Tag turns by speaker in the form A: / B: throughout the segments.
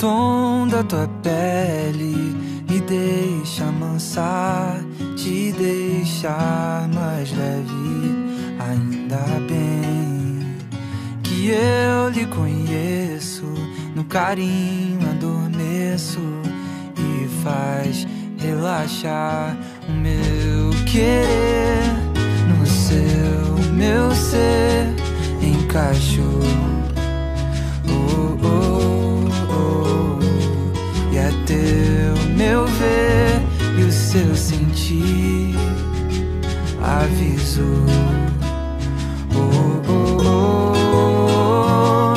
A: tom da tua pele me deixa amansar, te deixar mais leve. Ainda bem que eu lhe conheço, no carinho adormeço e faz relaxar o meu querer no seu, meu ser encaixou. Oh, oh, seu sentir avisou. Oh, oh, oh,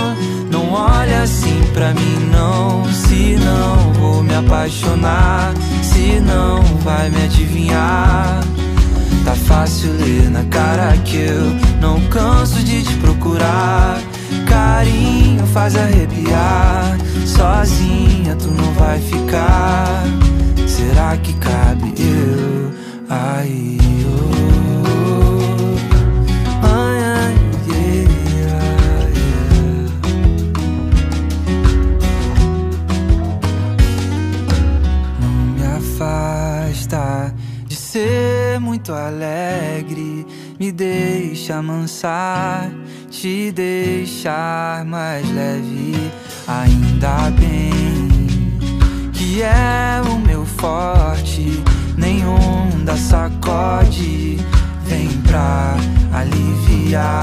A: não olha assim pra mim não, se não vou me apaixonar se não vai me adivinhar. Tá fácil ler na cara que eu não canso de te procurar. Carinho faz arrepiar. Sozinha tu não vai ficar. Será que cabe eu aí? muito alegre, me deixa amansar, te deixar mais leve. Ainda bem yeah.